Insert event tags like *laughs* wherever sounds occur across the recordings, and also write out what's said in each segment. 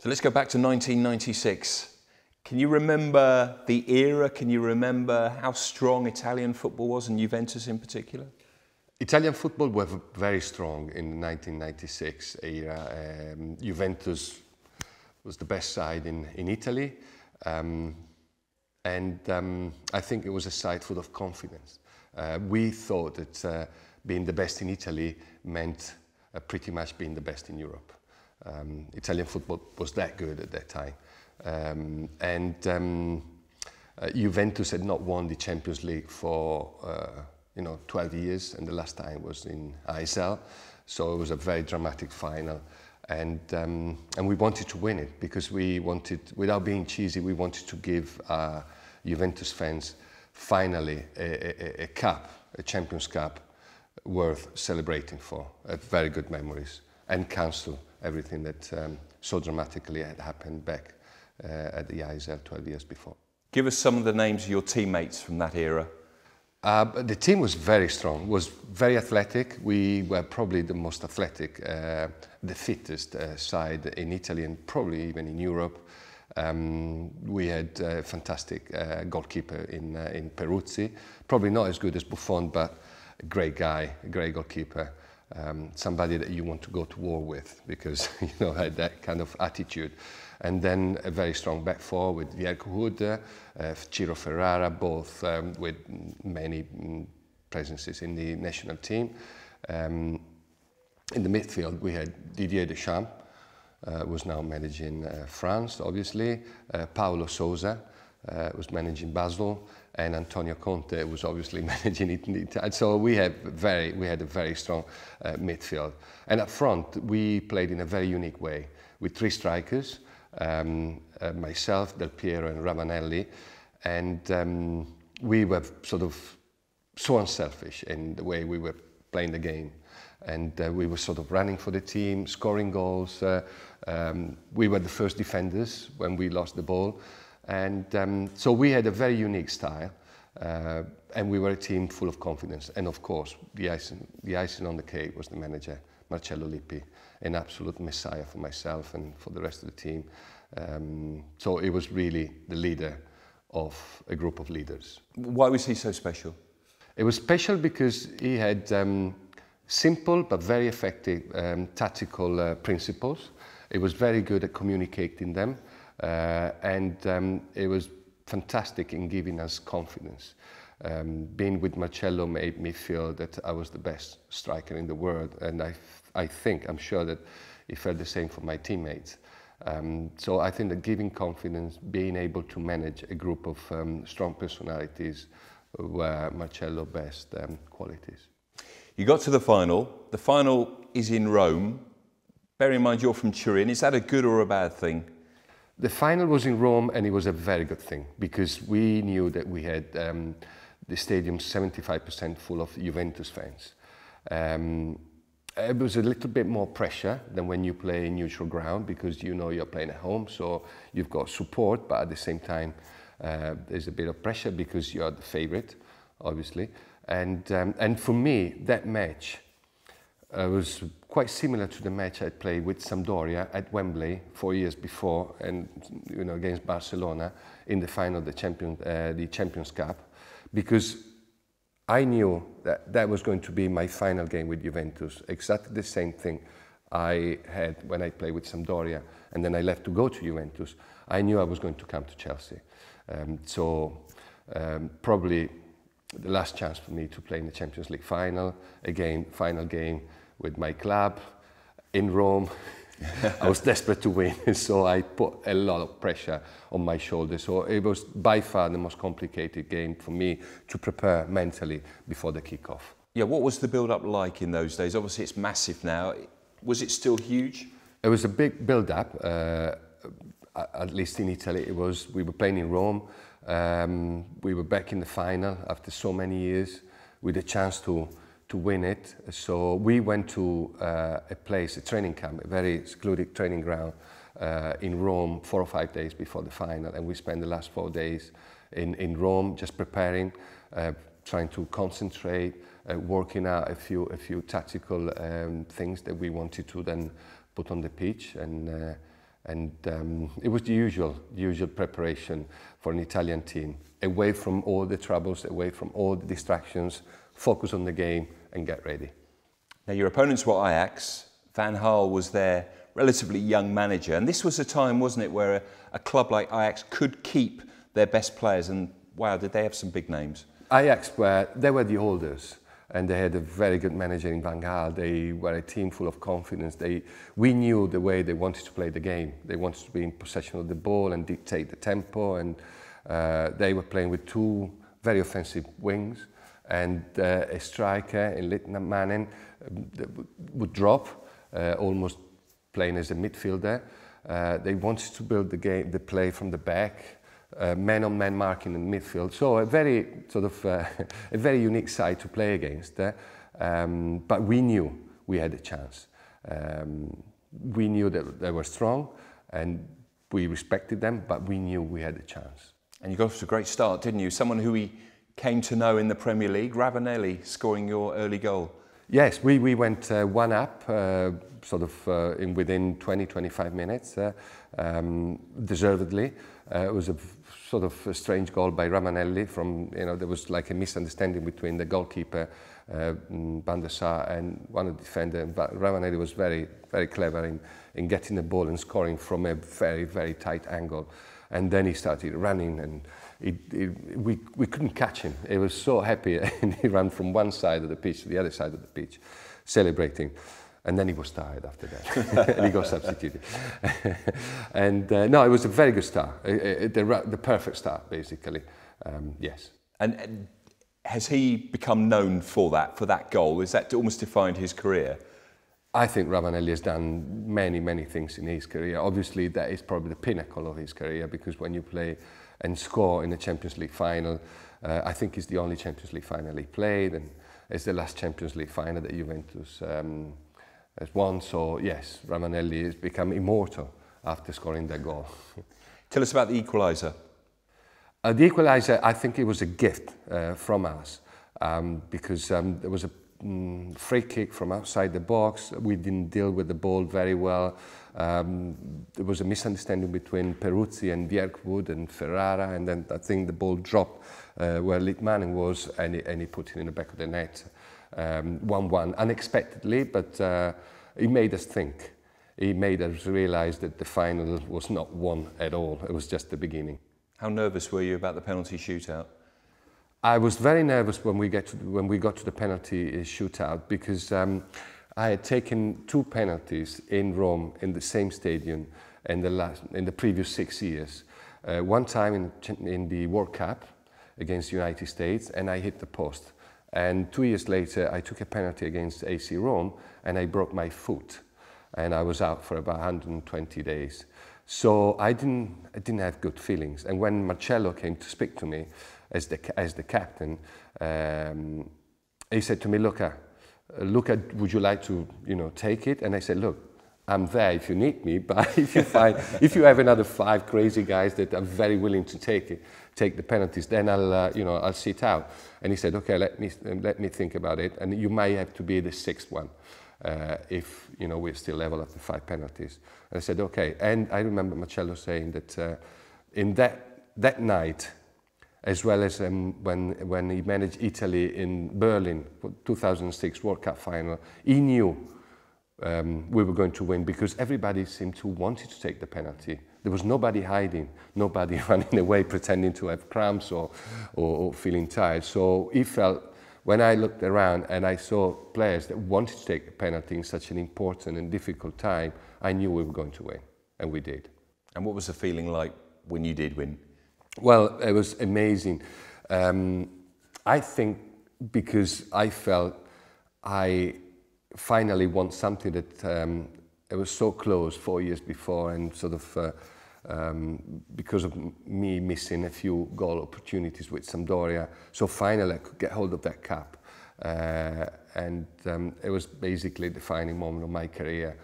So let's go back to 1996. Can you remember the era? Can you remember how strong Italian football was and Juventus in particular? Italian football was very strong in the 1996 era. Um, Juventus was the best side in, in Italy. Um, and um, I think it was a side full of confidence. Uh, we thought that uh, being the best in Italy meant uh, pretty much being the best in Europe. Um, Italian football was that good at that time. Um, and um, uh, Juventus had not won the Champions League for uh, you know 12 years, and the last time was in Heysel. So it was a very dramatic final. And, um, and we wanted to win it because we wanted, without being cheesy, we wanted to give uh, Juventus fans finally a, a, a cup, a Champions Cup, worth celebrating for. Uh, very good memories and cancel everything that um, so dramatically had happened back uh, at the Heysel 12 years before. Give us some of the names of your teammates from that era. Uh, the team was very strong, was very athletic. We were probably the most athletic, uh, the fittest uh, side in Italy and probably even in Europe. Um, we had a fantastic uh, goalkeeper in, uh, in Peruzzi, probably not as good as Buffon, but a great guy, a great goalkeeper. Um, somebody that you want to go to war with because *laughs* you know had that kind of attitude. And then a very strong back four with Vierchowod, uh, Ciro Ferrara, both um, with many mm, presences in the national team. Um, in the midfield, we had Didier Deschamps, uh, was now managing uh, France, obviously. Uh, Paulo Sousa uh, was managing Basel, and Antonio Conte was obviously *laughs* managing Italy. So we had very, we had a very strong uh, midfield. And up front, we played in a very unique way with three strikers um, uh, myself, Del Piero, and Ravanelli, and um, we were sort of so unselfish in the way we were playing the game. And uh, we were sort of running for the team, scoring goals. Uh, um, we were the first defenders when we lost the ball. And um, so we had a very unique style. Uh, and we were a team full of confidence. And of course, the icing, the icing on the cake was the manager, Marcello Lippi an absolute messiah for myself and for the rest of the team. Um, so it was really the leader of a group of leaders. Why was he so special? It was special because he had um, simple but very effective um, tactical uh, principles. He was very good at communicating them and um, it was fantastic in giving us confidence. Um, being with Marcello made me feel that I was the best striker in the world and I I think, I'm sure that he felt the same for my teammates. Um, so I think that giving confidence, being able to manage a group of um, strong personalities were Marcello's best um, qualities. You got to the final. The final is in Rome. Bear in mind you're from Turin. Is that a good or a bad thing? The final was in Rome and it was a very good thing because we knew that we had um, the stadium 75% full of Juventus fans. Um, it was a little bit more pressure than when you play in neutral ground because you know you're playing at home, so you've got support, but at the same time, uh, there's a bit of pressure because you're the favourite, obviously. And, um, and for me, that match uh, was quite similar to the match I played with Sampdoria at Wembley four years before, and you know against Barcelona in the final of the, champion, uh, the Champions Cup, because I knew that that was going to be my final game with Juventus, exactly the same thing I had when I played with Sampdoria, and then I left to go to Juventus. I knew I was going to come to Chelsea. Um, so um, probably the last chance for me to play in the Champions League final, again, final game with my club in Rome. I was desperate to win, *laughs* so I put a lot of pressure on my shoulders. So it was by far the most complicated game for me to prepare mentally before the kickoff. Yeah, what was the build-up like in those days? Obviously, it's massive now. Was it still huge? It was a big build-up. Uh, at least in Italy, it was. We were playing in Rome. Um, we were back in the final after so many years with a chance to to win it. So we went to uh, a place, a training camp, a very secluded training ground uh, in Rome four or five days before the final. And we spent the last four days in, in Rome just preparing, uh, trying to concentrate, uh, working out a few, a few tactical um, things that we wanted to then put on the pitch. And, uh, And um, it was the usual, usual preparation for an Italian team, away from all the troubles, away from all the distractions, focus on the game and get ready. Now, your opponents were Ajax. Van Gaal was their relatively young manager. And this was a time, wasn't it, where a, a club like Ajax could keep their best players. And wow, did they have some big names? Ajax were, they were the holders and they had a very good manager in Van Gaal. They were a team full of confidence. They, we knew the way they wanted to play the game. They wanted to be in possession of the ball and dictate the tempo. And uh, they were playing with two very offensive wings and uh, a striker in Litmanen um, would drop, uh, almost playing as a midfielder. Uh, they wanted to build the game, the play from the back, uh, man-on-man marking in midfield. So a very sort of uh, *laughs* a very unique side to play against. Uh, um, but we knew we had a chance. Um, we knew that they were strong, and we respected them. But we knew we had a chance. And you got off to a great start, didn't you? Someone who we came to know in the Premier League, Ravanelli, scoring your early goal. Yes, we, we went uh, one up, uh, sort of uh, in within 20, 25 minutes, uh, um, deservedly. Uh, it was a sort of strange goal by Ravanelli from, you know, there was like a misunderstanding between the goalkeeper, uh, Van and one of the defenders. But Ravanelli was very, very clever in, in getting the ball and scoring from a very, very tight angle. And then he started running and it, it, we, we couldn't catch him. He was so happy *laughs* and he ran from one side of the pitch to the other side of the pitch, celebrating. And then he was tired after that, *laughs* and he got substituted. *laughs* and uh, no, it was a very good start, uh, the, the perfect start, basically. Um, yes. And, and has he become known for that, for that goal? Is that almost defined his career? I think Ravanelli has done many, many things in his career. Obviously, that is probably the pinnacle of his career because when you play and score in the Champions League final, uh, I think it's the only Champions League final he played, and it's the last Champions League final that Juventus um, has won. So yes, Ravanelli has become immortal after scoring that goal. *laughs* Tell us about the equaliser. Uh, the equaliser, I think it was a gift uh, from us um, because um, there was a mm, free kick from outside the box. We didn't deal with the ball very well. Um, there was a misunderstanding between Peruzzi and Vierchowod and Ferrara, and then I think the ball dropped uh, where Litmanen was, and he, and he put it in the back of the net. 1-1 um, unexpectedly, but uh, he made us think. He made us realize that the final was not won at all. It was just the beginning. How nervous were you about the penalty shootout? I was very nervous when we, get to, when we got to the penalty shootout because um, I had taken two penalties in Rome in the same stadium in the, last, in the previous six years. Uh, one time in, in the World Cup against the United States and I hit the post. And two years later, I took a penalty against AC Rome and I broke my foot. And I was out for about 120 days. So I didn't, I didn't have good feelings. And when Marcello came to speak to me as the, as the captain, um, he said to me, look, uh, at, would you like to, you know, take it? And I said, look, I'm there if you need me, *laughs* but if you find, if you have another five crazy guys that are very willing to take it, take the penalties, then I'll, uh, you know, I'll sit out. And he said, okay, let me, let me think about it. And you might have to be the sixth one uh, if, you know, we're still level after five penalties. And I said, okay. And I remember Marcello saying that uh, in that, that night, as well as um, when, when he managed Italy in Berlin, 2006 World Cup final, he knew um, we were going to win because everybody seemed to wanted to take the penalty. There was nobody hiding, nobody *laughs* running away pretending to have cramps or, or, or feeling tired. So he felt, when I looked around and I saw players that wanted to take a penalty in such an important and difficult time, I knew we were going to win, and we did. And what was the feeling like when you did win? Well, it was amazing. Um, I think because I felt I finally won something that um, it was so close four years before and sort of uh, um, because of me missing a few goal opportunities with Sampdoria. So finally I could get hold of that cap. Uh, and um, it was basically the defining moment of my career.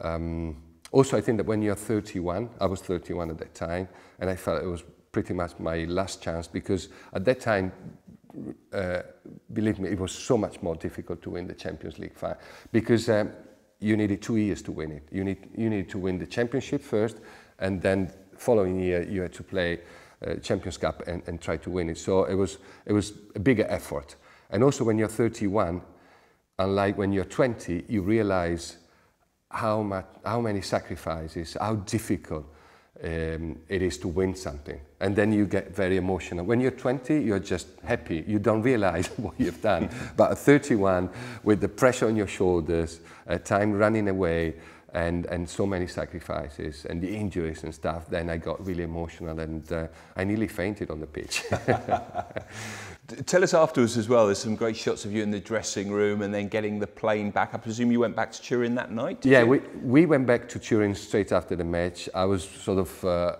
Um, also, I think that when you're 31, I was 31 at that time, and I felt it was pretty much my last chance because at that time, uh, believe me, it was so much more difficult to win the Champions League final because um, you needed two years to win it. You need you need to win the championship first, and then following year you had to play uh, Champions Cup and, and try to win it. So it was it was a bigger effort. And also when you're 31, unlike when you're 20, you realize how much how many sacrifices, how difficult um, it is to win something. And then you get very emotional. When you're 20, you're just happy. You don't realize *laughs* what you've done. but at 31, with the pressure on your shoulders, uh, time running away, and, and so many sacrifices and the injuries and stuff, then I got really emotional and uh, I nearly fainted on the pitch. *laughs* Tell us afterwards as well, there's some great shots of you in the dressing room and then getting the plane back. I presume you went back to Turin that night? Yeah, you? we, we went back to Turin straight after the match. I was sort of, uh,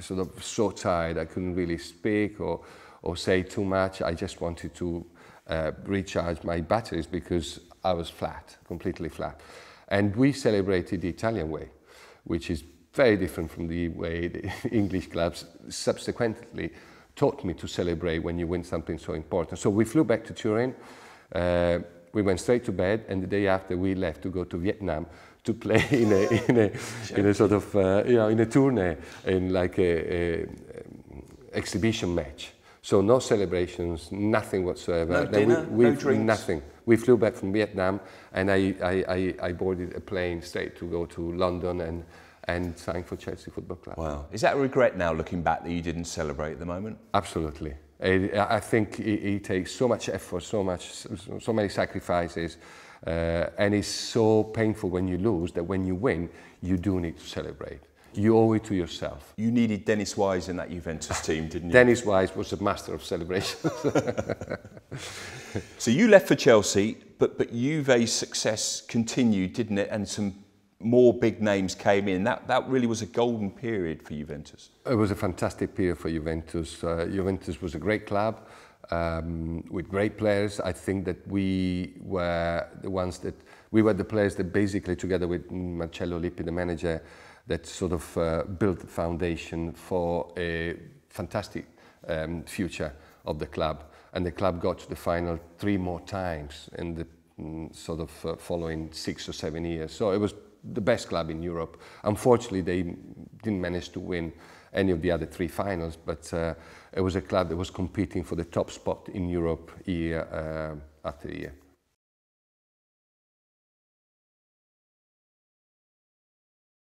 sort of so tired, I couldn't really speak or, or say too much. I just wanted to uh, recharge my batteries because I was flat, completely flat. And we celebrated the Italian way, which is very different from the way the *laughs* English clubs subsequently taught me to celebrate when you win something so important. So we flew back to Turin. Uh, we went straight to bed, and the day after we left to go to Vietnam to *laughs* play in a in a in a sort of uh, you know in a tourney in like a, a exhibition match. So no celebrations, nothing whatsoever. No dinner, we, no drinks? Nothing. We flew back from Vietnam and I, I, I, I boarded a plane straight to go to London and, and sign for Chelsea Football Club. Wow. Is that a regret now looking back that you didn't celebrate at the moment? Absolutely. I, I think it, takes so much effort, so much, so many sacrifices, uh, and it's so painful when you lose that when you win, you do need to celebrate. You owe it to yourself. You needed Dennis Wise in that Juventus team, didn't you? Dennis Wise was a master of celebrations. *laughs* so you left for Chelsea, but but Juve's success continued, didn't it? And some more big names came in. That that really was a golden period for Juventus. It was a fantastic period for Juventus. Uh, Juventus was a great club um, with great players. I think that we were the ones that we were the players that basically, together with Marcello Lippi, the manager, that sort of uh, built the foundation for a fantastic um, future of the club. And the club got to the final three more times in the mm, sort of uh, following six or seven years. So it was the best club in Europe. Unfortunately, they didn't manage to win any of the other three finals, but uh, it was a club that was competing for the top spot in Europe year uh, after year.